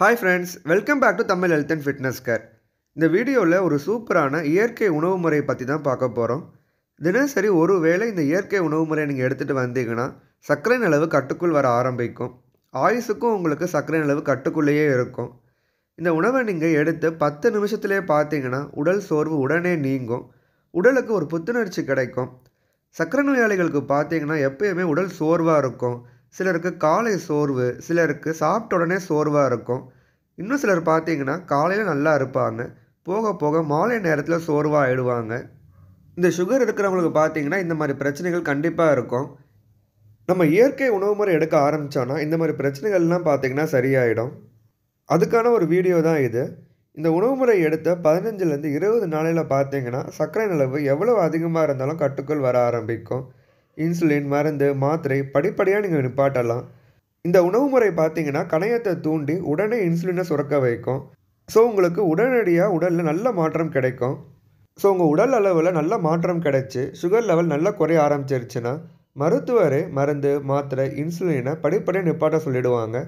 Hi friends welcome back to Tamil health and fitness care இந்த வீடியோவில் ஒரு சூப்பரான இயற்கை உணவு முறையை பற்றி தான் பார்க்க போகிறோம் தினசரி ஒரு வேளை இந்த இயற்கை உணவு முறையை நீங்கள் எடுத்துகிட்டு வந்தீங்கன்னா சர்க்கரை அளவு கட்டுக்குள் வர ஆரம்பிக்கும். ஆயுசுக்கும் உங்களுக்கு சர்க்கரை அளவு கட்டுக்குள்ளேயே இருக்கும். இந்த உணவை நீங்கள் எடுத்து பத்து நிமிஷத்துலேயே பார்த்தீங்கன்னா உடல் சோர்வு உடனே நீங்கும். உடலுக்கு ஒரு புத்துணர்ச்சி கிடைக்கும். சர்க்கரை நோயாளிகளுக்கு பார்த்தீங்கன்னா எப்பயுமே உடல் சோர்வாக இருக்கும். சிலருக்கு காலை சோர்வு சிலருக்கு சாப்பிட்ட உடனே சோர்வாக இருக்கும். இன்னும் சிலர் பார்த்தீங்கன்னா காலையில் நல்லா இருப்பாங்க. போக போக மாலை நேரத்தில் சோர்வாக ஆயிடுவாங்க. இந்த சுகர் இருக்கிறவங்களுக்கு பார்த்தீங்கன்னா இந்த மாதிரி பிரச்சனைகள் கண்டிப்பாக இருக்கும். நம்ம இயற்கை உணவு முறை எடுக்க ஆரம்பித்தோன்னா இந்த மாதிரி பிரச்சனைகள்லாம் பார்த்திங்கன்னா சரியாயிடும். அதுக்கான ஒரு வீடியோ தான் இது. இந்த உணவு முறை எடுத்த பதினஞ்சுலேருந்து இருபது நாளையில் பார்த்தீங்கன்னா சர்க்கரை நிலவு எவ்வளோ அதிகமாக இருந்தாலும் கட்டுக்குள் வர ஆரம்பிக்கும். இன்சுலின் மருந்து மாத்திரை படிப்படியாக நீங்கள் நிப்பாட்டலாம் இந்த உணவு முறை பார்த்தீங்கன்னா கணையத்தை தூண்டி உடனே இன்சுலினை சுரக்க வைக்கும். ஸோ உங்களுக்கு உடனடியாக உடலில் நல்ல மாற்றம் கிடைக்கும். ஸோ உங்கள் உடல் அளவில் நல்ல மாற்றம் கிடைச்சி சுகர் லெவல் நல்லா குறைய ஆரம்பிச்சிருச்சுன்னா மருத்துவரே மருந்து மாத்திரை இன்சுலினை படிப்படியாக நிப்பாட்ட சொல்லிடுவாங்க.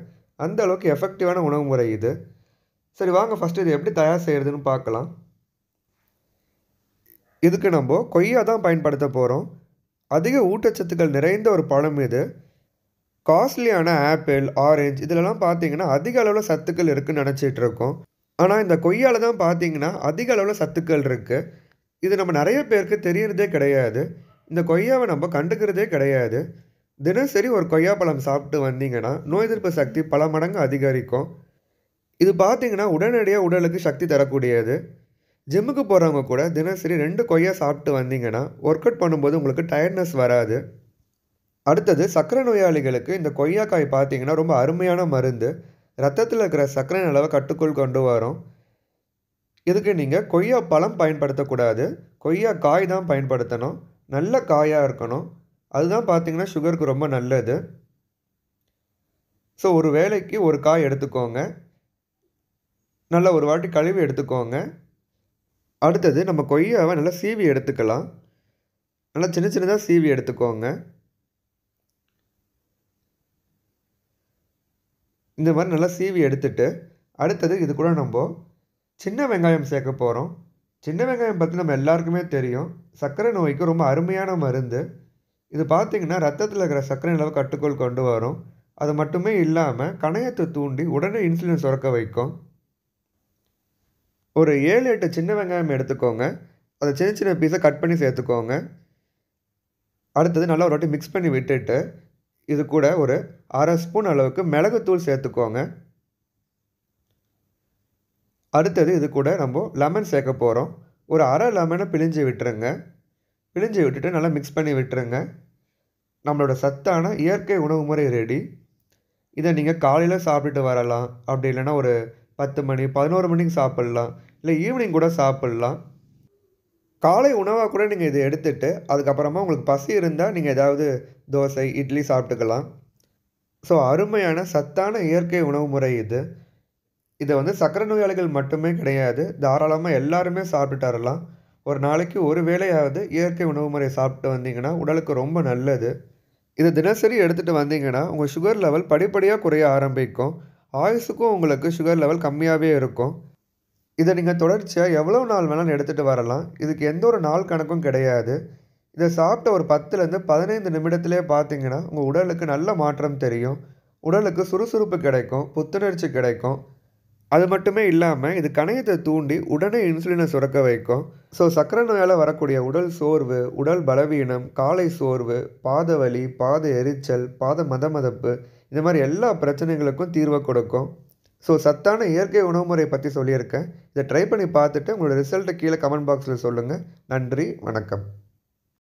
அந்த அளவுக்கு எஃபெக்டிவான உணவு முறை இது. சரி வாங்க ஃபஸ்ட்டு இது எப்படி தயார் செய்கிறதுன்னு பார்க்கலாம் இதுக்கு நம்ம கொய்யா தான் பயன்படுத்த போகிறோம் அதிக ஊட்டச்சத்துக்கள் நிறைந்த ஒரு பழம் இது காஸ்ட்லியான ஆப்பிள் ஆரஞ்சு இதிலலாம் பார்த்தீங்கன்னா அதிக அளவில் சத்துக்கள் இருக்குன்னு நினச்சிட்டு இருக்கோம் ஆனால் இந்த கொய்யாவில் தான் பார்த்தீங்கன்னா அதிக அளவில் சத்துக்கள் இருக்குது இது நம்ம நிறைய பேருக்கு தெரியறதே கிடையாது. இந்த கொய்யாவை நம்ம கண்டுக்கிறதே கிடையாது. தினசரி ஒரு கொய்யாப்பழம் சாப்பிட்டு வந்தீங்கன்னா நோய் எதிர்ப்பு சக்தி பல மடங்கு அதிகரிக்கும். இது பார்த்தீங்கன்னா உடனடியாக உடலுக்கு சக்தி தரக்கூடியது. ஜிம்முக்கு போகிறவங்க கூட தினசரி ரெண்டு கொய்யா சாப்பிட்டு வந்தீங்கன்னா ஒர்க் அவுட் பண்ணும்போது உங்களுக்கு டயர்ட்னஸ் வராது. அடுத்தது சர்க்கரை நோயாளிகளுக்கு இந்த கொய்யாக்காய் பார்த்தீங்கன்னா ரொம்ப அருமையான மருந்து. ரத்தத்தில் இருக்கிற சர்க்கரை அளவை கட்டுக்குள் கொண்டு வரும். இதுக்கு நீங்கள் கொய்யா பழம் பயன்படுத்தக்கூடாது. கொய்யா காய் தான் பயன்படுத்தணும். நல்ல காயாக இருக்கணும். அதுதான் பார்த்தீங்கன்னா சுகருக்கு ரொம்ப நல்லது. ஸோ ஒரு வேலைக்கு ஒரு காய் எடுத்துக்கோங்க. நல்லா ஒரு வாட்டி கழுவி எடுத்துக்கோங்க. அடுத்தது நம்ம கொய்யாவை நல்லா சீவி எடுத்துக்கலாம். நல்லா சின்ன சின்னதாக சீவி எடுத்துக்கோங்க. இந்த மாதிரி நல்லா சீவி எடுத்துட்டு அடுத்தது இது கூட நம்ம சின்ன வெங்காயம் சேர்க்க போகிறோம் சின்ன வெங்காயம் பற்றி நம்ம எல்லாருக்குமே தெரியும். சர்க்கரை நோய்க்கு ரொம்ப அருமையான மருந்து. இது பார்த்திங்கன்னா ரத்தத்தில் இருக்கிற சர்க்கரை அளவு கட்டுக்குள் கொண்டு வரும். அது மட்டுமே இல்லாமல் கணையத்தை தூண்டி உடனே இன்சுலின் சுரக்க வைக்கும். ஒரு ஏழு எட்டு சின்ன வெங்காயம் எடுத்துக்கோங்க. அதை சின்ன சின்ன பீஸை கட் பண்ணி சேர்த்துக்கோங்க. அடுத்தது நல்லா ஒரு வாட்டி மிக்ஸ் பண்ணி விட்டுட்டு இது கூட ஒரு அரை ஸ்பூன் அளவுக்கு மிளகுத்தூள் சேர்த்துக்கோங்க. அடுத்தது இது கூட நம்ம லெமன் சேர்க்க போகிறோம் ஒரு அரை லெமனை பிழிஞ்சு விட்டுருங்க. பிழிஞ்சு விட்டுட்டு நல்லா மிக்ஸ் பண்ணி விட்டுருங்க. நம்மளோட சத்தான இயற்கை உணவு முறை ரெடி இதை நீங்கள் காலையில் சாப்பிட்டுட்டு வரலாம். அப்படி இல்லைன்னா ஒரு பத்து மணி பதினோரு மணிக்கு சாப்பிட்லாம். இல்லை ஈவினிங் கூட சாப்பிட்லாம். காலை உணவாக கூட நீங்கள் இதை எடுத்துகிட்டு அதுக்கப்புறமா உங்களுக்கு பசி இருந்தால் நீங்கள் ஏதாவது தோசை இட்லி சாப்பிட்டுக்கலாம். ஸோ அருமையான சத்தான இயற்கை உணவு முறை இது. இதை வந்து சக்கரை நோயாளிகள் மட்டுமே கிடையாது. தாராளமாக எல்லாருமே சாப்பிட்டுட்டு வரலாம். ஒரு நாளைக்கு ஒரு வேளையாவது இயற்கை உணவு முறை சாப்பிட்டு வந்தீங்கன்னா உடலுக்கு ரொம்ப நல்லது. இதை தினசரி எடுத்துகிட்டு வந்தீங்கன்னா உங்கள் சுகர் லெவல் படிப்படியாக குறைய ஆரம்பிக்கும். ஆயுசுக்கும் உங்களுக்கு சுகர் லெவல் கம்மியாகவே இருக்கும். இதை நீங்கள் தொடர்ச்சியாக எவ்வளோ நாள் வேணாலும் எடுத்துகிட்டு வரலாம். இதுக்கு எந்த ஒரு நாள் கணக்கும் கிடையாது. இதை சாப்பிட்ட ஒரு பத்துலேருந்து பதினைந்து நிமிடத்திலே பார்த்தீங்கன்னா உங்கள் உடலுக்கு நல்ல மாற்றம் தெரியும். உடலுக்கு சுறுசுறுப்பு கிடைக்கும் புத்துணர்ச்சி கிடைக்கும். அது மட்டுமே இல்லாமல் இது கணையத்தை தூண்டி உடனே இன்சுலினை சுரக்க வைக்கும். ஸோ சர்க்கரை நோயால் வரக்கூடிய உடல் சோர்வு உடல் பலவீனம் காலை சோர்வு பாத வலி பாத எரிச்சல் பாத மதமதப்பு இந்த மாதிரி எல்லா பிரச்சனைகளுக்கும் தீர்வை கொடுக்கும். ஸோ சத்தான இயற்கை உணவு முறை பற்றி சொல்லியிருக்கேன். இதை ட்ரை பண்ணி பார்த்துட்டு உங்களோட ரிசல்ட்டை கீழே கமெண்ட் பாக்ஸில் சொல்லுங்கள் நன்றி வணக்கம்.